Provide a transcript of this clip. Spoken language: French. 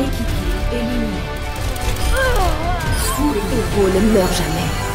L'équipe éliminée. Fou et héros ne meurt jamais.